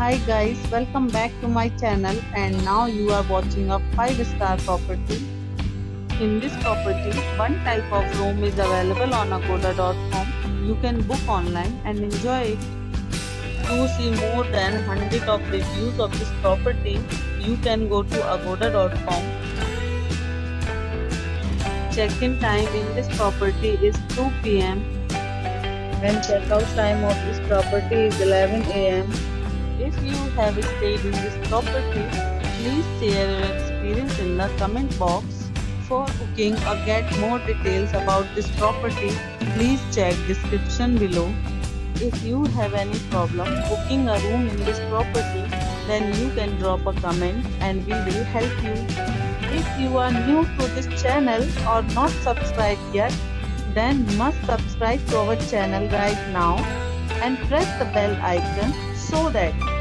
Hi guys, welcome back to my channel and now you are watching a 5 star property. In this property, one type of room is available on agoda.com. You can book online and enjoy it. To see more than 100 of reviews of this property, you can go to agoda.com. Check-in time in this property is 2 pm when checkout time of this property is 11 am. If you have stayed in this property, please share your experience in the comment box. For booking or get more details about this property, please check description below. If you have any problem booking a room in this property, then you can drop a comment and we will help you. If you are new to this channel or not subscribed yet, then must subscribe to our channel right now and press the bell icon so that